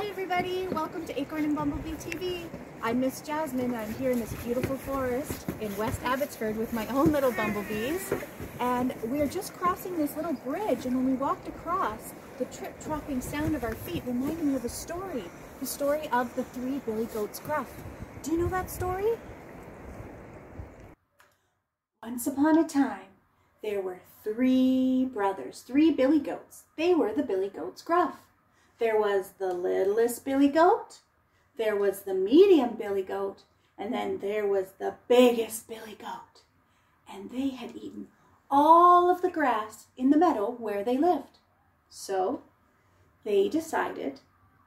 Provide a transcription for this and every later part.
Hi everybody, welcome to Acorn and Bumblebee TV. I'm Miss Jasmine. I'm here in this beautiful forest in West Abbotsford with my own little bumblebees. And we're just crossing this little bridge and when we walked across, the trip-tropping sound of our feet reminded me of a story. The story of the three billy goats gruff. Do you know that story? Once upon a time, there were three brothers, three billy goats. They were the billy goats gruff. There was the littlest billy goat, there was the medium billy goat, and then there was the biggest billy goat. And they had eaten all of the grass in the meadow where they lived. So they decided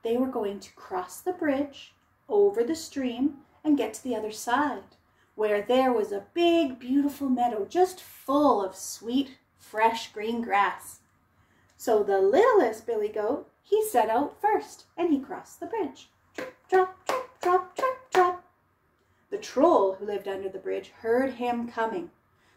they were going to cross the bridge over the stream and get to the other side where there was a big, beautiful meadow just full of sweet, fresh green grass. So the littlest billy goat, he set out first and he crossed the bridge. Trip, drop, trip, drop, trip, drop. The troll who lived under the bridge heard him coming.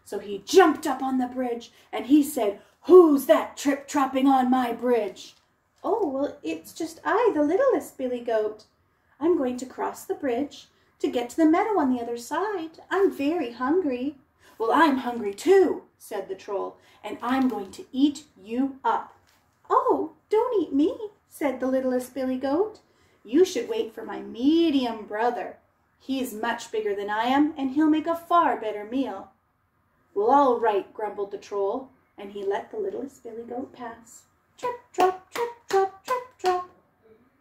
So he jumped up on the bridge and he said, Who's that trip tropping on my bridge? Oh, well, it's just I, the littlest billy goat. I'm going to cross the bridge to get to the meadow on the other side. I'm very hungry. Well, I'm hungry too, said the troll, and I'm going to eat you up. Oh, don't eat me, said the littlest billy goat. You should wait for my medium brother. He's much bigger than I am, and he'll make a far better meal. Well, all right, grumbled the troll, and he let the littlest billy goat pass. Trip, trap, trip, trap, trip, trap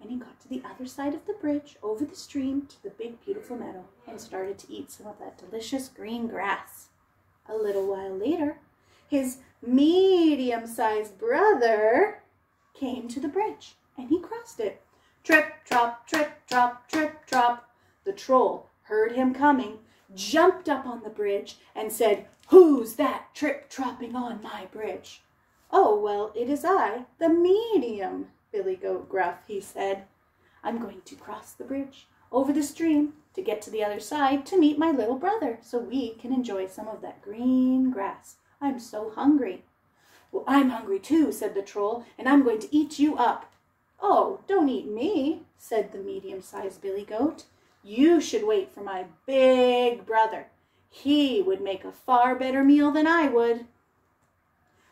and he got to the other side of the bridge, over the stream, to the big, beautiful meadow, and started to eat some of that delicious green grass. A little while later, his medium-sized brother came to the bridge, and he crossed it. Trip, trop, trip, trop, trip, trop. The troll heard him coming, jumped up on the bridge, and said, Who's that trip-tropping on my bridge? Oh, well, it is I, the medium, Billy Goat Gruff, he said. I'm going to cross the bridge over the stream to get to the other side to meet my little brother so we can enjoy some of that green grass. I'm so hungry. Well, I'm hungry too, said the troll, and I'm going to eat you up. Oh, don't eat me, said the medium-sized billy goat. You should wait for my big brother. He would make a far better meal than I would.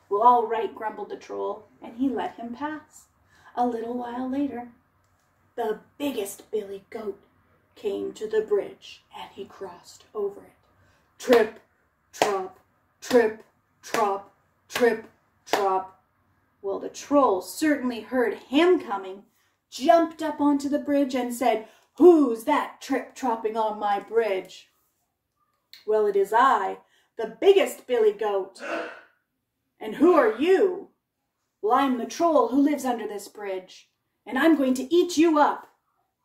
Well, all right, grumbled the troll, and he let him pass. A little while later, the biggest billy goat came to the bridge and he crossed over it. Trip, trop, trip, trop, trip, trop. Well, the troll certainly heard him coming, jumped up onto the bridge and said, Who's that trip-tropping on my bridge? Well, it is I, the biggest billy goat. And who are you? Well, I'm the troll who lives under this bridge, and I'm going to eat you up.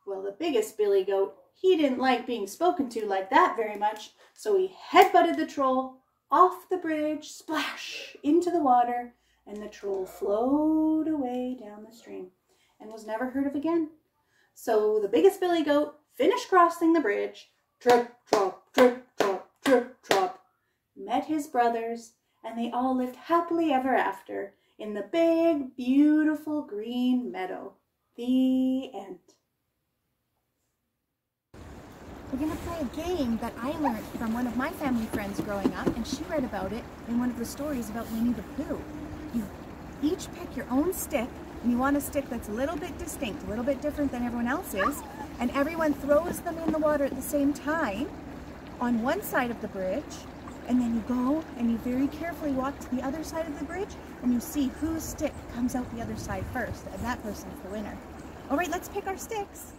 Well, the biggest billy goat, he didn't like being spoken to like that very much, so he headbutted the troll off the bridge, splash, into the water, and the troll flowed away down the stream and was never heard of again. So the biggest billy goat finished crossing the bridge, trip, trop, trip, trop, trip, trop, met his brothers, and they all lived happily ever after in the big, beautiful green meadow. The end. We're going to play a game that I learned from one of my family friends growing up, and she read about it in one of the stories about Winnie the Pooh. You each pick your own stick, and you want a stick that's a little bit distinct, a little bit different than everyone else's, and everyone throws them in the water at the same time on one side of the bridge, and then you go and you very carefully walk to the other side of the bridge and you see whose stick comes out the other side first and that person's the winner. All right, let's pick our sticks.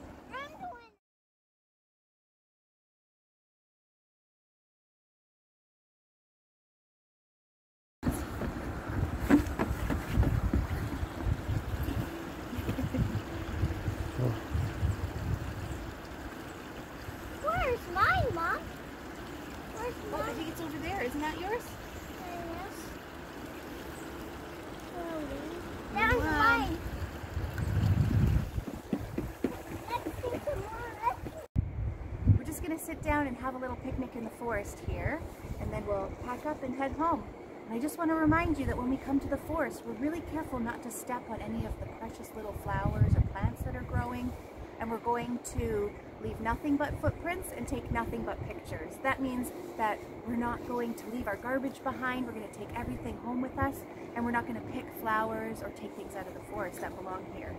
Sit down and have a little picnic in the forest here, and then we'll pack up and head home. And I just want to remind you that when we come to the forest, we're really careful not to step on any of the precious little flowers or plants that are growing. and we're going to leave nothing but footprints and take nothing but pictures. That means that we're not going to leave our garbage behind, we're going to take everything home with us, and we're not going to pick flowers or take things out of the forest that belong here.